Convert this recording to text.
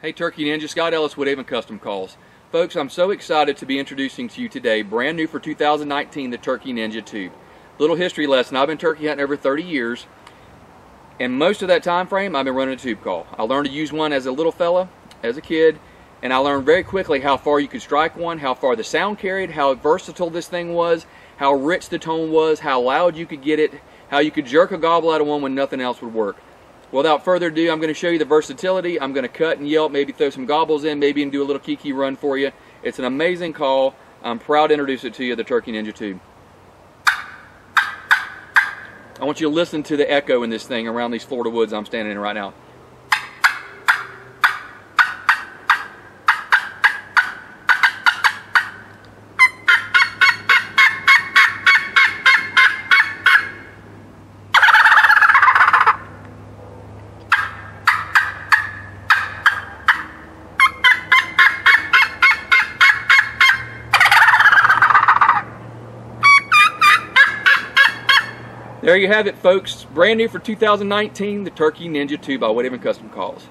Hey Turkey Ninja, Scott Ellis Woodhaven Custom Calls. Folks, I'm so excited to be introducing to you today, brand new for 2019, the Turkey Ninja Tube. Little history lesson, I've been turkey hunting over 30 years, and most of that time frame, I've been running a tube call. I learned to use one as a little fella, as a kid, and I learned very quickly how far you could strike one, how far the sound carried, how versatile this thing was, how rich the tone was, how loud you could get it, how you could jerk a gobble out of one when nothing else would work. Without further ado, I'm going to show you the versatility. I'm going to cut and yelp, maybe throw some gobbles in, maybe even do a little kiki run for you. It's an amazing call. I'm proud to introduce it to you, the Turkey Ninja Tube. I want you to listen to the echo in this thing around these Florida woods I'm standing in right now. There you have it, folks. Brand new for 2019, the Turkey Ninja Tube by Woodhaven Custom Calls.